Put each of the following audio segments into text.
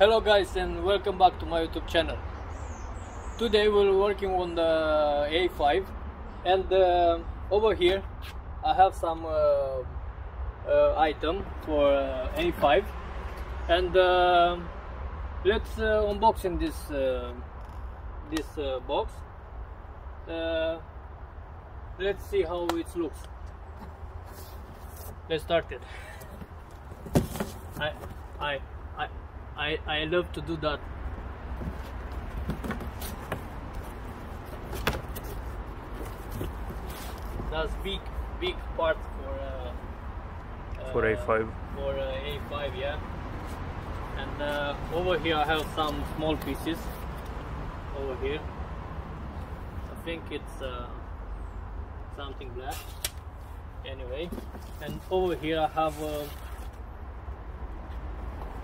Hello guys and welcome back to my YouTube channel. Today we're working on the A5 and uh, over here I have some uh, uh, item for uh, A5 and uh, let's uh, unboxing this this box. Let's see how it looks. Let's start it. I I I I love to do that. That's big big part for uh, For uh, A5. For uh, A5, yeah. And uh, over here I have some small pieces. Over here, I think it's uh, something black. Anyway, and over here I have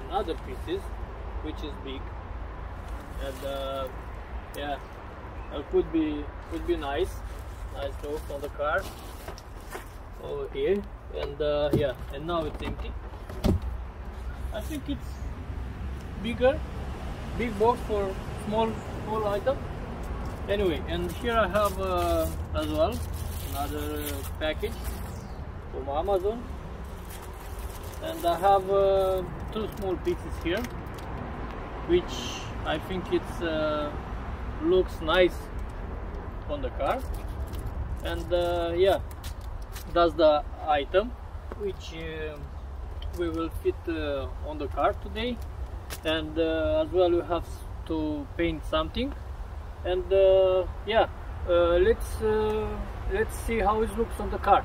another pieces which is big. And uh, yeah it could be could be nice nice look on the car over here. And uh, yeah and now it's empty I think it's bigger big box for small small item. Anyway and here I have uh, as well another package from Amazon. And I have uh, two small pieces here which I think it's uh, looks nice on the car. And uh, yeah that's the item which uh, we will fit uh, on the car today. And uh, as well we have to paint something. And uh, yeah let's let's see how it looks on the car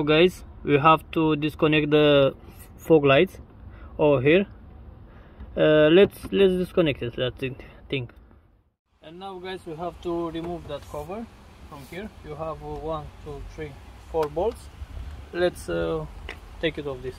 Now guys we have to disconnect the fog lights over here. Uh, let's let's disconnect it that thing. And now guys we have to remove that cover from here. You have uh, one two three four bolts. Let's uh, take it off this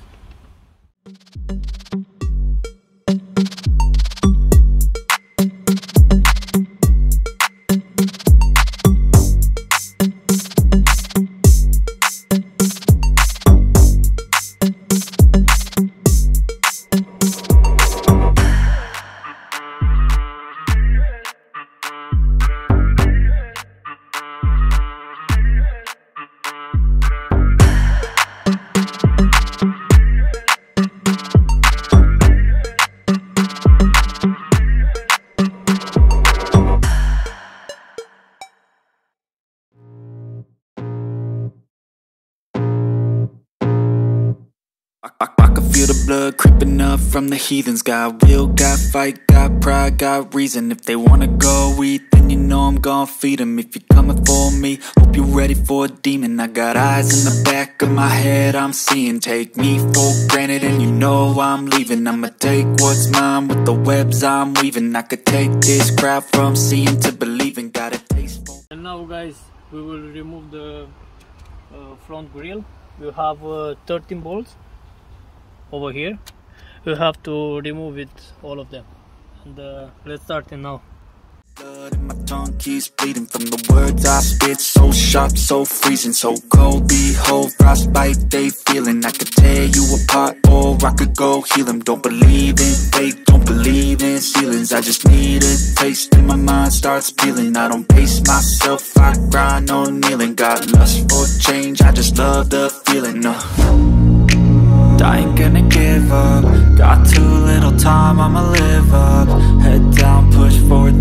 blood creeping up from the heathens. Got will, got fight, got pride, got reason. If they wanna go eat, then you know I'm gon' feed them If you're coming for me, hope you're ready for a demon. I got eyes in the back of my head, I'm seeing. Take me for granted and you know I'm leaving. I'ma take what's mine with the webs I'm weaving. I could take this crowd from seeing to believing. Got a taste for And now guys, we will remove the uh, front grill. We have uh, 13 bolts over here. We have to remove it, all of them. And uh, let's start it now. my tongue keeps bleeding from the words I spit. So sharp, so freezing, so cold. Behold, frostbite they feeling. I could tear you apart, or I could go heal them. Don't believe in don't believe in ceilings. I just need a taste, and my mind starts peeling. I don't pace myself, I grind on kneeling. Got lust for change, I just love the feeling. Uh. I ain't gonna give up. Got too little time, I'ma live up. Head down, push forward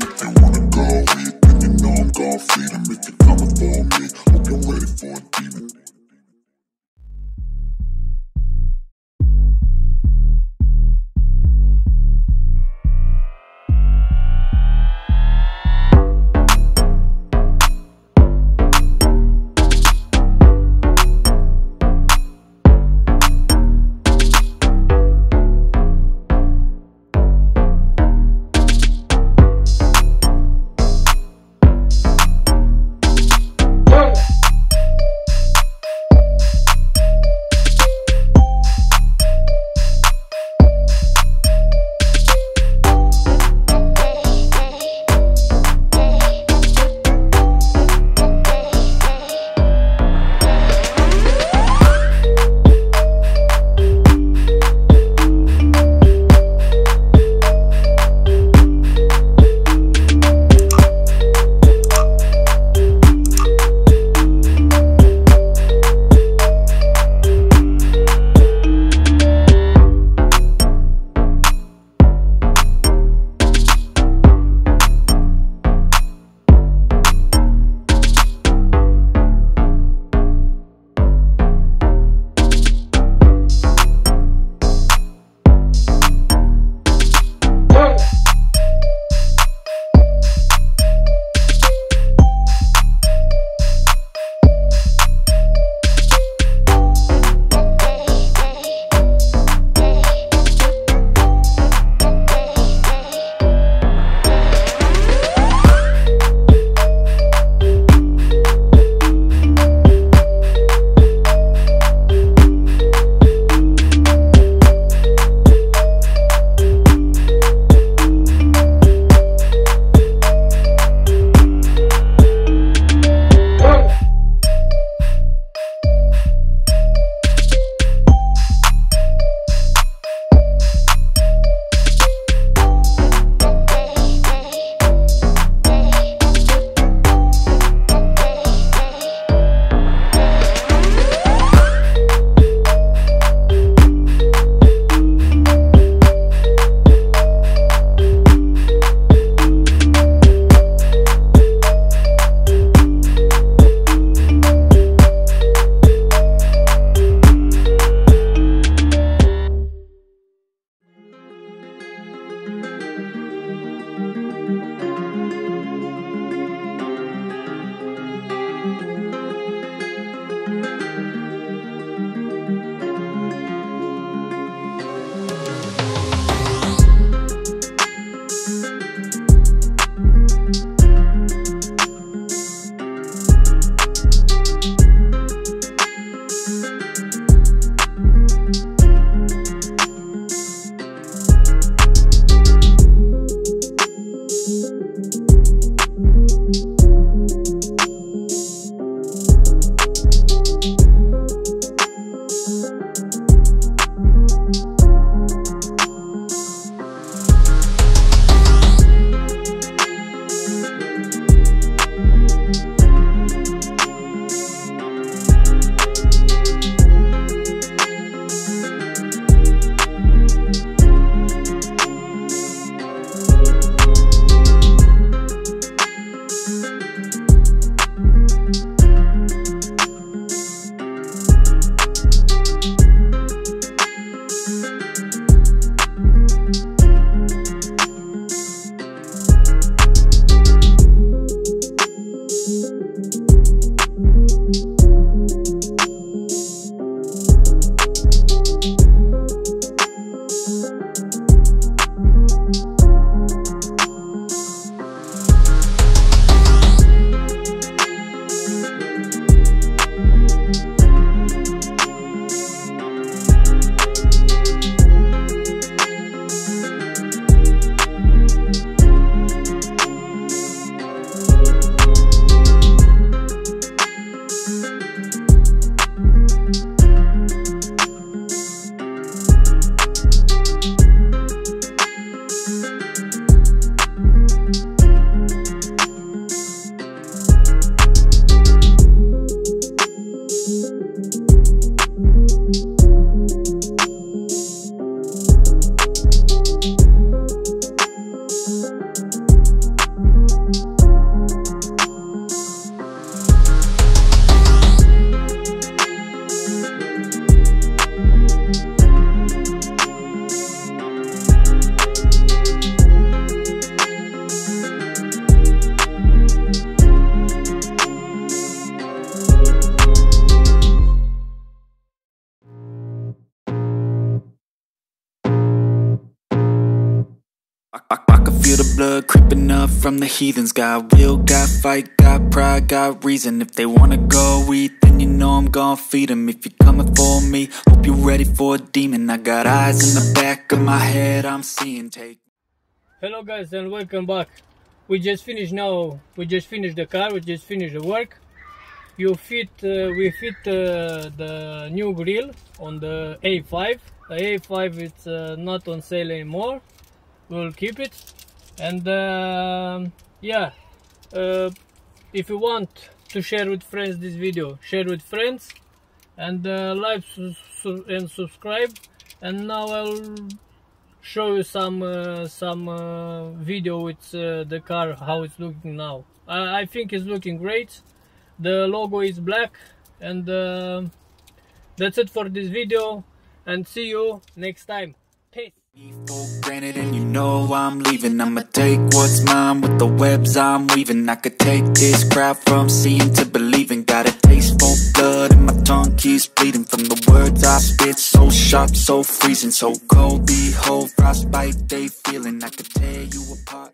I, I, I can feel the blood creeping up from the heathens. Got will, got fight, got pride, got reason. If they wanna go eat, then you know I'm gon' feed them. If you're coming for me, hope you're ready for a demon. I got eyes in the back of my head, I'm seeing. Take Hello guys and welcome back. We just finished now. We just finished the car. We just finished the work. You fit. Uh, we fit uh, the new grill on the A5. The A5 is uh, not on sale anymore. We'll keep it. And um yeah, uh, if you want to share with friends this video, share with friends and uh, like su- su- and subscribe. And now I'll show you some uh, some uh, video with uh, the car how it's looking now I, I think it's looking great the logo is black and uh, that's it for this video and see you next time peace for granted and you know I'm leaving. I'ma take what's mine with the webs I'm weaving. I could take this crowd from seeing to believing. Got a taste for blood and my tongue keeps bleeding. From the words I spit so sharp, so freezing. So cold, behold, frostbite they feeling. I could tear you apart